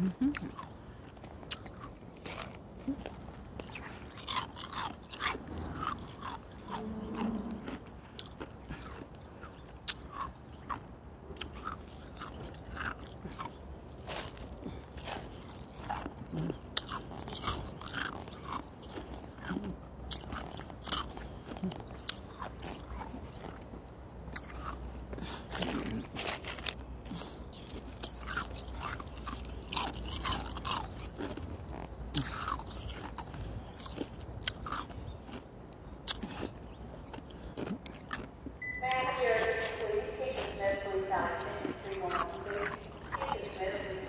Oh,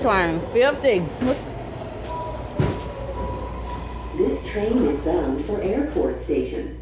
trying 50. This train is bound for Airport Station.